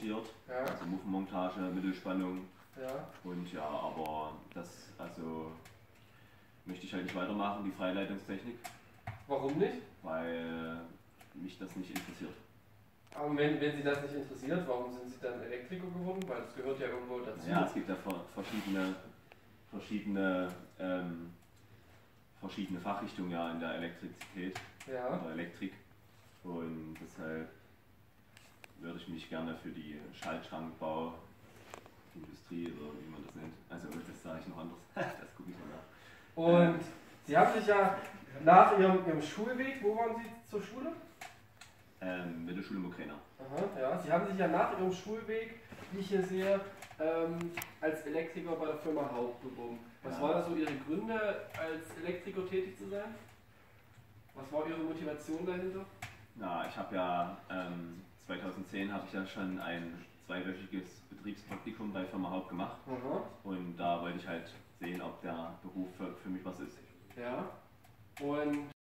studiert, Ja, also Muffenmontage, Mittelspannung ja. und ja, aber das also möchte ich halt nicht weitermachen, die Freileitungstechnik, Warum nicht? weil mich das nicht interessiert. Aber wenn, wenn Sie das nicht interessiert, warum sind Sie dann Elektriker geworden? Weil das gehört ja irgendwo dazu. Ja, es gibt ja ver- verschiedene, verschiedene, ähm, verschiedene Fachrichtungen ja in der Elektrizität Ja. oder Elektrik und deshalb würde ich mich gerne für die Schaltschrankbau Industrie oder wie man das nennt. Also das sage ich noch anders. Das gucke ich mal nach. Und Sie haben sich ja nach Ihrem, Ihrem Schulweg, wo waren Sie zur Schule? Ähm, Mittelschule Mokräner. Aha, ja. Sie haben sich ja nach Ihrem Schulweg, wie ich hier sehe, ähm, als Elektriker bei der Firma Haupt beworben. Was Ja. waren da so Ihre Gründe, als Elektriker tätig zu sein? Was war Ihre Motivation dahinter? Na, ich habe ja ähm, 2010 habe ich ja schon ein zweiwöchiges Betriebspraktikum bei Firma Haupt gemacht Aha. und da wollte ich halt sehen, ob der Beruf für, für mich was ist. Ja. Und